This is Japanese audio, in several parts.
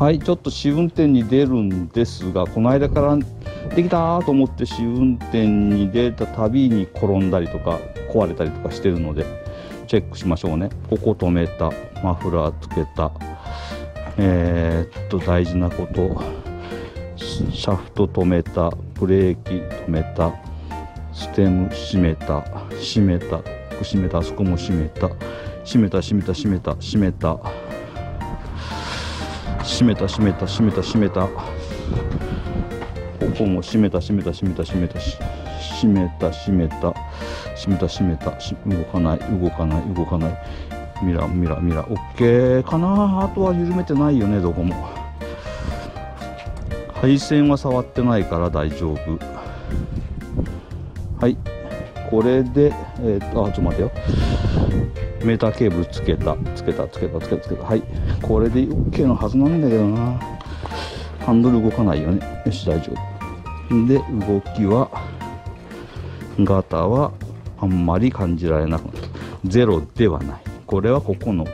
はいちょっと試運転に出るんですがこの間からできたと思って試運転に出たたびに転んだりとか壊れたりとかしてるのでチェックしましょうね。ここ止めた。マフラーつけた。えー、っと大事なこと。シャフト止めた。ブレーキ止めた。ステム閉めた。閉めた。閉めた。あそこも閉めた。閉めた閉めた閉めた。閉めた。閉めた閉めた閉めた閉めた。ここも閉めた閉めた閉めた閉めた。閉めた閉めた。閉めた閉めた。動かない動かない動かない。ミラミラミラオッケーかな。あとは緩めてないよねどこも。配線は触ってないから大丈夫。はい。これでえー、っとあちょっと待ってよ。メーターケーブルつけたつけたつけたつけたつけた。はい。これで OK のはずなんだけどな。ハンドル動かないよね。よし大丈夫。で動きはガタはあんまり感じられなくなったゼロではない。これはここの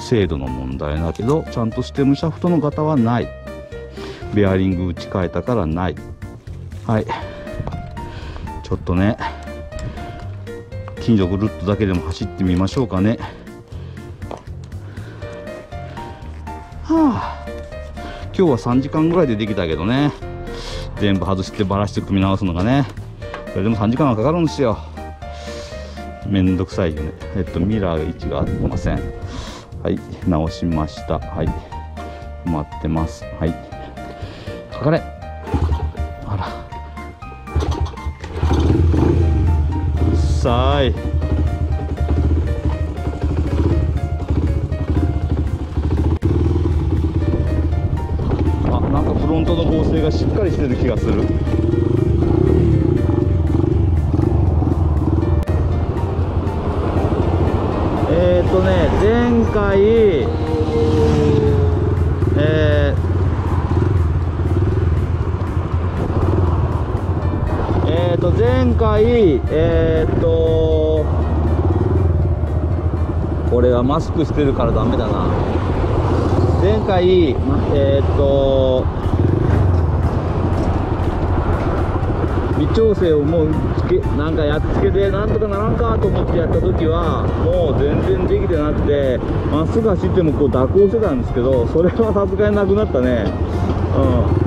精度の問題だけどちゃんとステムシャフトのガタはない。ベアリング打ち替えたからない。はい。ちょっとね。近所ぐるっとだけでも走ってみましょうかね。はあ。今日は3時間ぐらいでできたけどね。全部外してバラして組み直すのがね。それでも3時間はかかるんですよ。めんどくさいよね。えっとミラー位置が合ってません。はい。直しました。はい。止まってます。はい。かかれ。さい。あなんかフロントの合成がしっかりしてる気がする。えっ、ー、とね前回前回えっ、とこれはマスクしてるからダメだな。前回えっ、と微調整をもうつけなんかやっつけてなんとかならんかと思ってやった時はもう全然できてなくてまっすぐ走ってもこう蛇行してたんですけどそれはさすがになくなったね。うん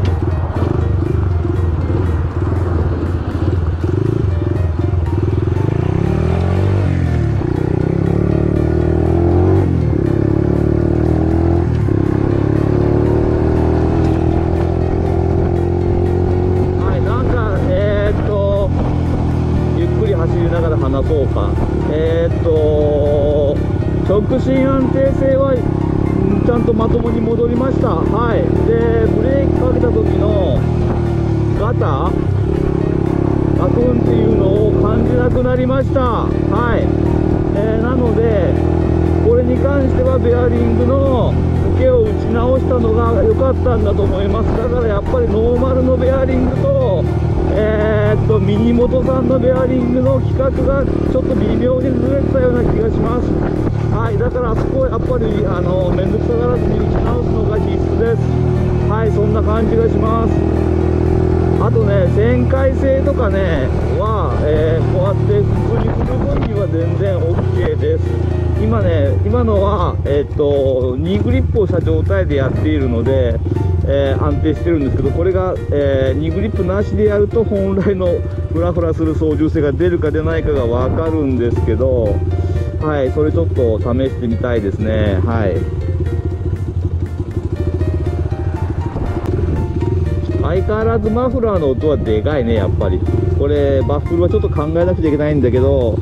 直進安定性はちゃんとまともに戻りました。はい。でブレーキかけた時のガタガクンっていうのを感じなくなりました。はい、えーなのでこれに関してはベアリングの受けを打ち直したのが良かったんだと思います。だからやっぱりノーマルのベアリングとえーっとミニモトさんのベアリングの規格がちょっと微妙にずれてたような気がします。だからあそこやっぱりあの面倒くさがらずに打ち直すのが必須です。はいそんな感じがします。あとね旋回性とかねは、えーこうやって普通に振る分には全然 OK です。今ね今のはえっ、と2グリップをした状態でやっているので、えー安定してるんですけどこれが、え2グリップなしでやると本来のフラフラする操縦性が出るか出ないかが分かるんですけどはいそれちょっと試してみたいですね。はい。相変わらずマフラーの音はでかいねやっぱり。これバッフルはちょっと考えなくちゃいけないんだけど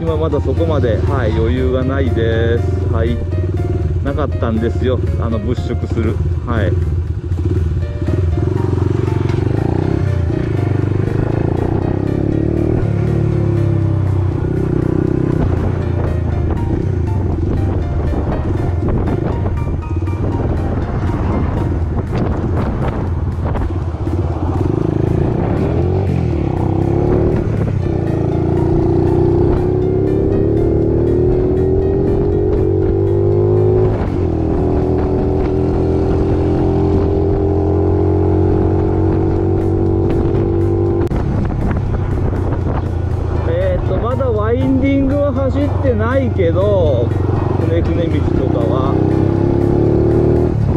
今まだそこまで、はい、余裕がないです。はい。なかったんですよ。あの物色する。はい。走ってないけど船船道とかは。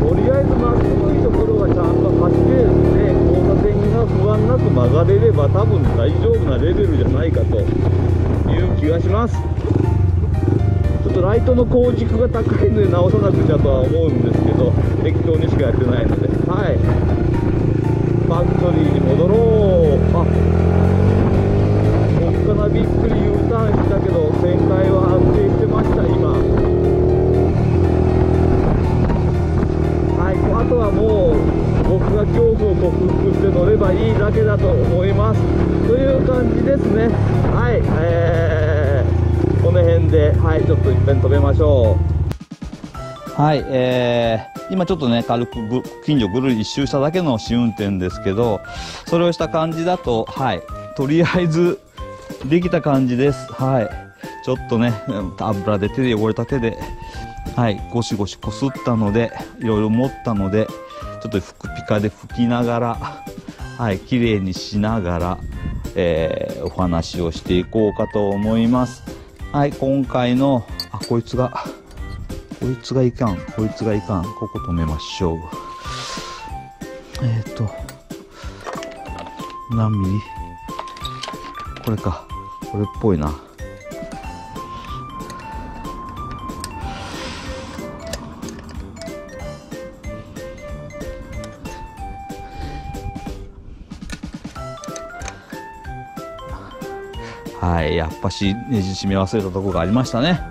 とりあえずまっすぐいいところはちゃんと走れるんで交差点が不安なく曲がれれば多分大丈夫なレベルじゃないかという気がします。ちょっとライトの構築が高いので直さなくちゃとは思うんですけど適当にしかやってないので。はいいいだけだと思います。という感じですね。はいえー、この辺ではいちょっといっぺん止めましょう。はいえー、今ちょっとね軽く近所ぐるり一周しただけの試運転ですけどそれをした感じだとはいとりあえずできた感じです。はいちょっとね油で手で汚れた手ではいゴシゴシこすったのでいろいろ持ったのでちょっとふくピカで拭きながらはい綺麗にしながら、えー、お話をしていこうかと思います。はい今回のあこいつがこいつがいかんこいつがいかんここ止めましょう。えっ、ー、と何ミリこれか。これっぽいな。はいやっぱしネジ締め忘れたとこがありましたね。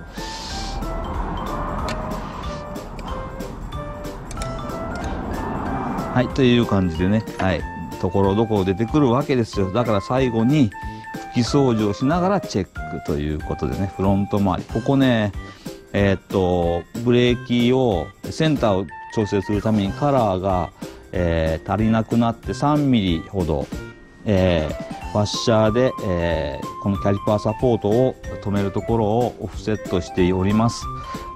はいという感じでねはいところどころ出てくるわけですよ。だから最後に拭き掃除をしながらチェックということでねフロント周り。ここねえー、っとブレーキをセンターを調整するためにカラーが、えー、足りなくなって3ミリほど、えーワッシャーで、えー、このキャリパーサポートを止めるところをオフセットしております。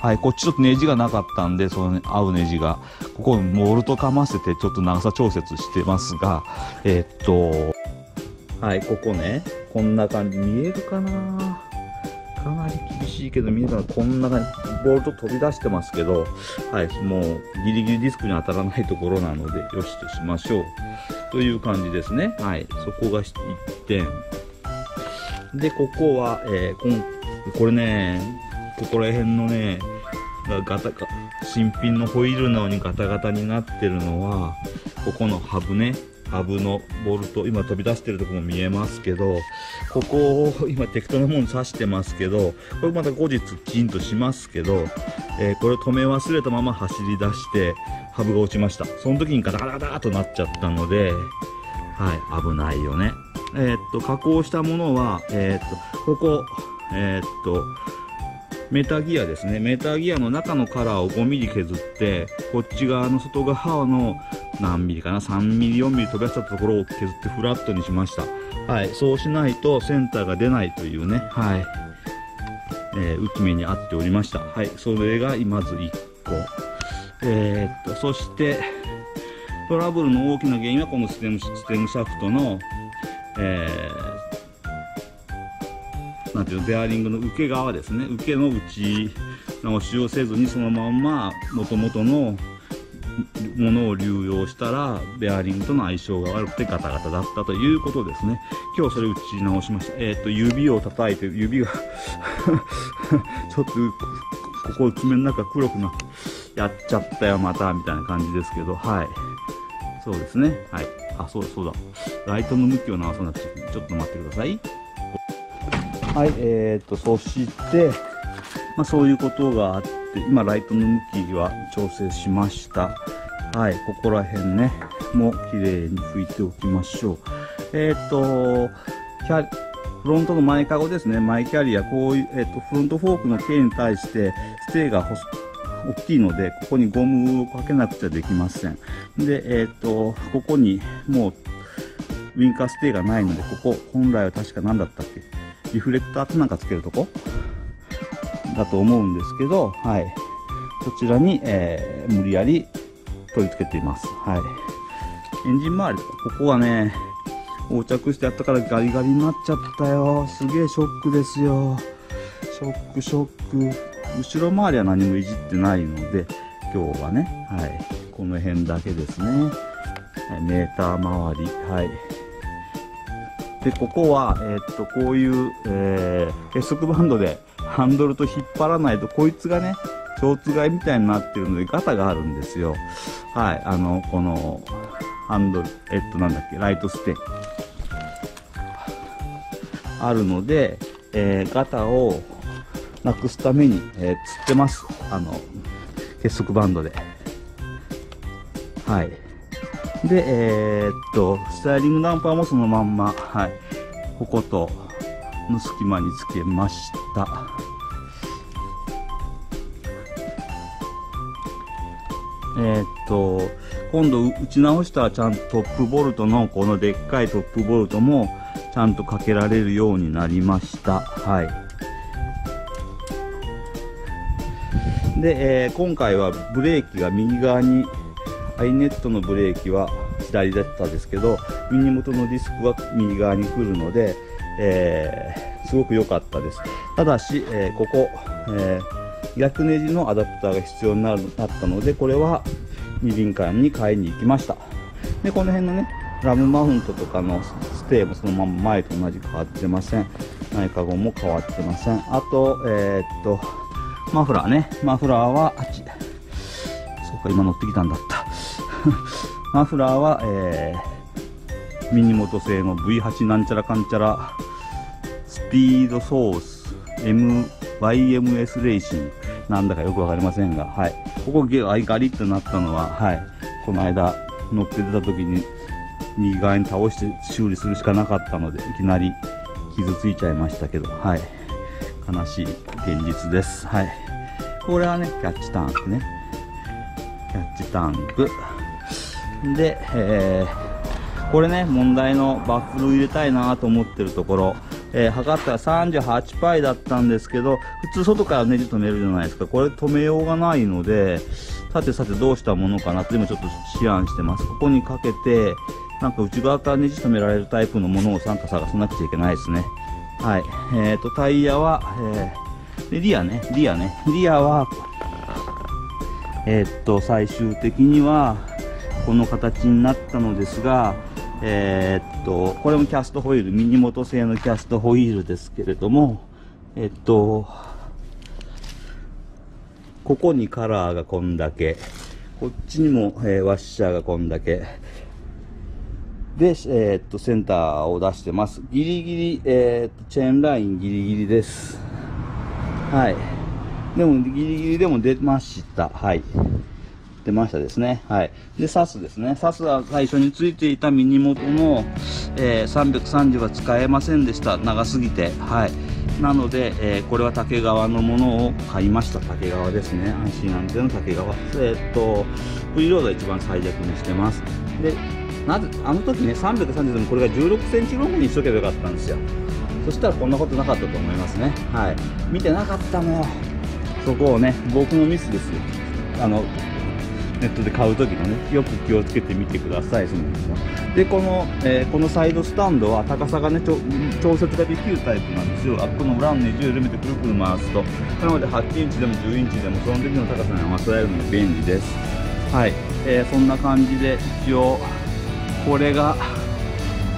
はい、こっちちょっとネジがなかったんで、その、合うネジが、ここにモルトかませてちょっと長さ調節してますが、えー、っと、はい、ここね、こんな感じ、見えるかな？かなり厳しいけど、見えるかなこんな感じ、ボルト飛び出してますけど、はい、もうギリギリディスクに当たらないところなので、よしとしましょう。という感じですね。はい。そこが1点。で、ここは、えー、こんこれね、ここら辺のね、ガタ新品のホイールなのにガタガタになってるのは、ここのハブね。ハブのボルト、今飛び出してるとこも見えますけど、ここを今適当なもの刺してますけど、これまた後日きちんとしますけど、えー、これを止め忘れたまま走り出して、ハブが落ちました。その時にガタガタガタとなっちゃったので、はい、危ないよね。えー、っと、加工したものは、えー、っと、ここ、え、っと、メタギアですね。メタギアの中のカラーを5ミリ削って、こっち側の外側の何ミリかな ?3 ミリ、4ミリ飛ばしたところを削ってフラットにしました。はい。そうしないとセンターが出ないというね。はい。えー、浮き目に合っておりました。はい。それがまず1個。えー、っと、そして、トラブルの大きな原因はこのステムステムシャフトの、えー、ていうの、ベアリングの受け側ですね。受けの打ち直しをせずにそのまんま元々のものを流用したらベアリングとの相性が悪くてガタガタだったということですね。今日それ打ち直しました。えっ、と指を叩いて指が ちょっとここ爪の中黒くなってやっちゃったよまたみたいな感じですけど。はい。そうですね。はい。あそうだそうだ。ライトの向きを直さなくちゃちょっと待ってください。はいえー、とそしてまあ、そういうことがあって今ライトの向きは調整しました。はいここら辺ねも綺麗に拭いておきましょうえー、っとキャフロントの前かごですね前キャリアこういう、えー、っとフロントフォークの径に対してステイが大きいので、ここにゴムをかけなくちゃできません。で、えっ、と、ここにもう、ウィンカーステイがないので、ここ、本来は確か何だったっけ？リフレクターってなんかつけるとこ？だと思うんですけど、はい。そちらに、えー、無理やり取り付けています。はい。エンジン周り、ここはね、横着してやったからガリガリになっちゃったよ。すげえショックですよ。ショックショック後ろ回りは何もいじってないので今日はねはいこの辺だけですね、はい、メーター周りはいでここは、えー、っとこういう、えー、結束バンドでハンドルと引っ張らないとこいつがね蝶つがみたいになってるのでガタがあるんですよはいあのこのハンドルえっとなんだっけライトステンあるので、えー、ガタをなくすために、えー、釣ってます。あの、結束バンドで。はい。で、えー、っと、スタイリングダンパーもそのまんま、はい。こことの隙間につけました。えー、っと、今度打ち直したちゃんとトップボルトのこのでっかいトップボルトもちゃんとかけられるようになりました。はい。で、えー、今回はブレーキが右側にアイネットのブレーキは左だったんですけど右元のディスクは右側に来るので、えー、すごく良かったですただし、えー、ここ、え逆ネジのアダプターが必要になるなったのでこれは二輪館に買いに行きましたでこの辺のねラムマウントとかのステーもそのまま前と同じ変わってません内カゴも変わってませんあとえー、っとマフラーね。マフラーは、あっち。そうか、今乗ってきたんだった。マフラーは、えー、ミニモト製の V8 なんちゃらかんちゃら、スピードソース、M、YMS レーシング。なんだかよくわかりませんが、はい。ここガリッとなったのは、はい。この間、乗って出た時に、右側に倒して修理するしかなかったので、いきなり傷ついちゃいましたけど、はい。悲しい現実です。はい。これはね、キャッチタンクね。キャッチタンク。で、えー、これね、問題のバッフル入れたいなと思ってるところ、えー、測ったら38パイだったんですけど、普通外からネジ止めるじゃないですか。これ止めようがないので、さてさてどうしたものかなって今ちょっと思案してます。ここにかけて、なんか内側からネジ止められるタイプのものを参加探さなくちゃいけないですね。はい。えっ、ー、と、タイヤは、えー、で、リアね、リアね。リアは、えっ、と、最終的には、この形になったのですが、えっと、これもキャストホイール、ミニモト製のキャストホイールですけれども、えっと、ここにカラーがこんだけ、こっちにも、えー、ワッシャーがこんだけ、で、えー、っと、センターを出してます。ギリギリ、え、っと、チェーンラインギリギリです。はい。でも、ギリギリでも出ました。はい。出ましたですね。はい。で、サスですね。サスは最初についていたミニモトの、えー、330は使えませんでした。長すぎて。はい。なので、えー、これは竹川のものを買いました。竹川ですね。安心安全の竹川。えー、っと、フリーロードが一番最弱にしてます。で、なぜあの時ね330でもこれが16センチロングにしとけばよかったんですよそしたらこんなことなかったと思いますねはい見てなかったのよそこをね僕のミスですよあのネットで買う時のねよく気をつけてみてくださいそのでこの、えー、このサイドスタンドは高さがね調節ができるタイプなんですよ。あこの裏のネジを緩めてくるくる回すと。なので8インチでも10インチでもその時の高さに合わせられるので便利です。はい、えー、そんな感じで一応これが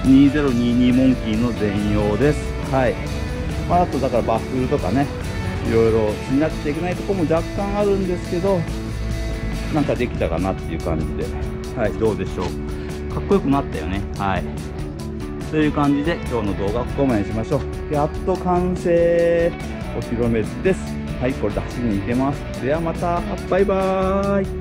2022モンキーの全容です。はい、まあ、あとだからバッフルとかねいろいろしなくちゃいけないとこも若干あるんですけどなんかできたかなっていう感じで。はいどうでしょう。かっこよくなったよね。はい。という感じで今日の動画。ここまでにしましょう。やっと完成お披露目です。はいこれで走りに行けます。ではまた。バイバーイ